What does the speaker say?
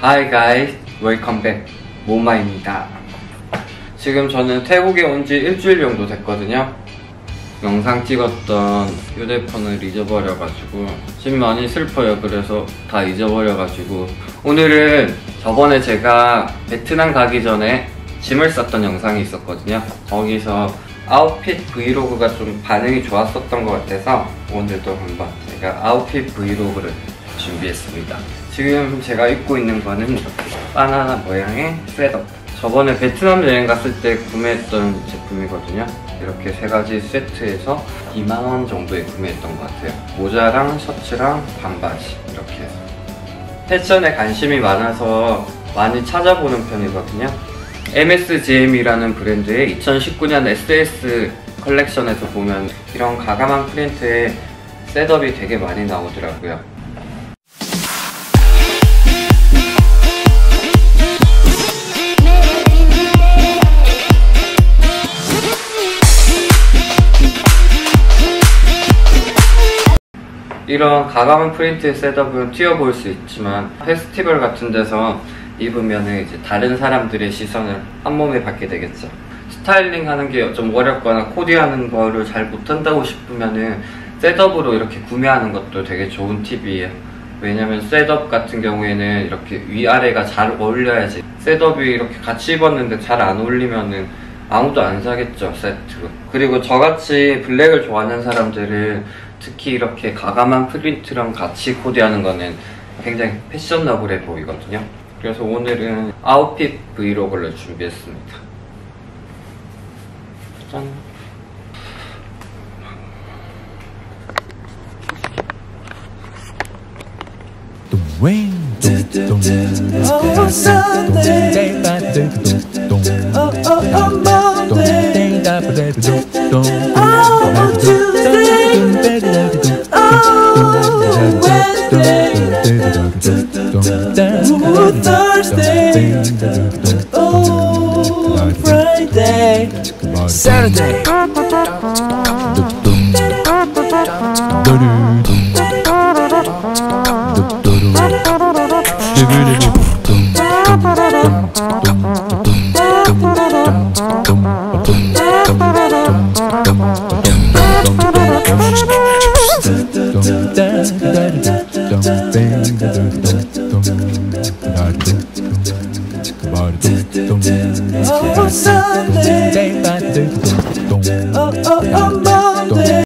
Hi guys, welcome back. 모마입니다. 지금 저는 태국에 온 지 일주일 정도 됐거든요. 영상 찍었던 휴대폰을 잊어버려가지고 지금 많이 슬퍼요. 그래서 다 잊어버려가지고 오늘은 저번에 제가 베트남 가기 전에 짐을 쌌던 영상이 있었거든요. 거기서 아웃핏 브이로그가 좀 반응이 좋았었던 것 같아서 오늘도 한번 제가 아웃핏 브이로그를 준비했습니다. 지금 제가 입고 있는 거는 바나나 모양의 셋업. 저번에 베트남 여행 갔을 때 구매했던 제품이거든요. 이렇게 세 가지 세트에서 2만원 정도에 구매했던 것 같아요. 모자랑 셔츠랑 반바지 이렇게 해서. 패션에 관심이 많아서 많이 찾아보는 편이거든요. MSGM이라는 브랜드의 2019년 SS 컬렉션에서 보면 이런 가감한 프린트의 setup이 되게 많이 나오더라고요. 이런 과감한 프린트 setup은 튀어 보일 수 있지만 페스티벌 같은 데서 입으면 이제 다른 사람들의 시선을 한 몸에 받게 되겠죠. 스타일링 하는 게 좀 어렵거나 코디하는 거를 잘 못한다고 싶으면은 setup으로 이렇게 구매하는 것도 되게 좋은 팁이에요. 왜냐면 setup 같은 경우에는 이렇게 위아래가 잘 어울려야지 setup이 이렇게 같이 입었는데 잘 안 어울리면은 아무도 안 사겠죠 세트로 그리고 저같이 블랙을 좋아하는 사람들은 특히 이렇게 과감한 프린트랑 같이 코디하는 거는 굉장히 패셔너블해 보이거든요. 그래서 오늘은 아웃핏 브이로그를 준비했습니다. 짠 Thursday, oh Thursday, oh Friday, Saturday. Dance, dance, dance. Oh, Sunday. Day by day. Oh, oh, oh, Monday.